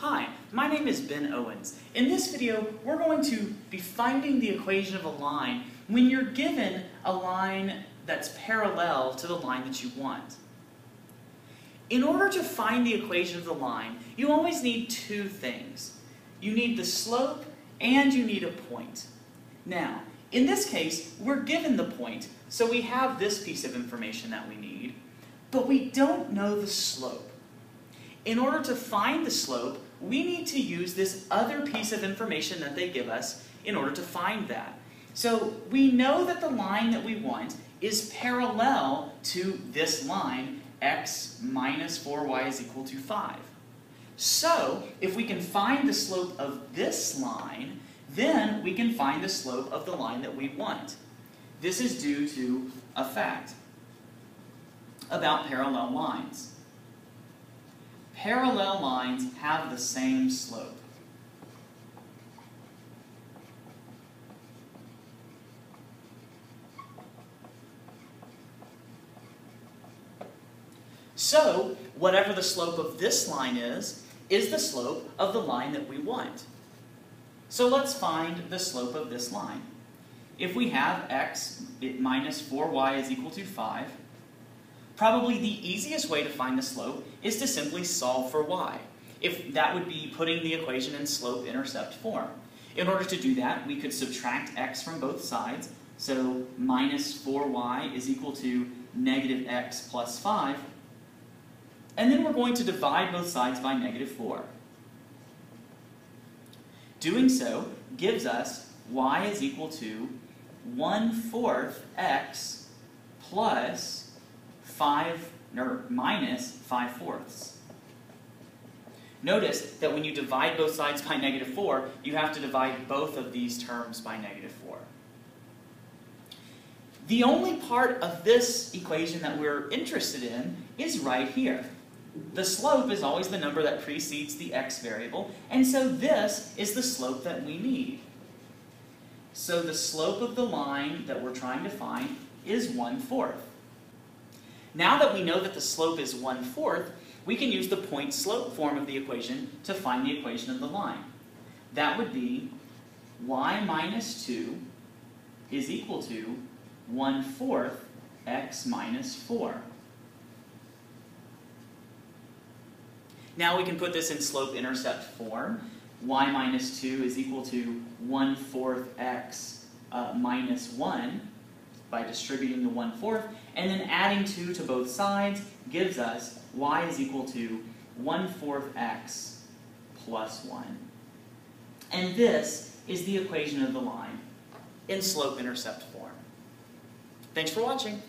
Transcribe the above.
Hi, my name is Ben Owens. In this video, we're going to be finding the equation of a line when you're given a line that's parallel to the line that you want. In order to find the equation of the line, you always need two things. You need the slope and you need a point. Now, in this case, we're given the point, so we have this piece of information that we need, but we don't know the slope. In order to find the slope, we need to use this other piece of information that they give us in order to find that. So we know that the line that we want is parallel to this line, x minus 4y is equal to 5. So, if we can find the slope of this line, then we can find the slope of the line that we want. This is due to a fact about parallel lines. Parallel lines have the same slope. So, whatever the slope of this line is, is the slope of the line that we want. So let's find the slope of this line. If we have x minus 4y is equal to 5, probably the easiest way to find the slope is to simply solve for y. If that would be putting the equation in slope-intercept form. In order to do that, we could subtract x from both sides. So minus 4y is equal to negative x plus 5. And then we're going to divide both sides by negative 4. Doing so gives us y is equal to 1 fourth x plus 5, or minus 5 fourths. Notice that when you divide both sides by negative 4, you have to divide both of these terms by negative 4. The only part of this equation that we're interested in is right here. The slope is always the number that precedes the x variable, and so this is the slope that we need. So the slope of the line that we're trying to find is 1 fourth. Now that we know that the slope is 1 fourth, we can use the point slope form of the equation to find the equation of the line. That would be y minus 2 is equal to 1 fourth x minus 4. Now we can put this in slope-intercept form. y minus 2 is equal to 1 fourth x uh, minus 1 by distributing the 1 fourth, and then adding 2 to both sides gives us y is equal to 1 fourth x plus 1. And this is the equation of the line in slope-intercept form. Thanks for watching.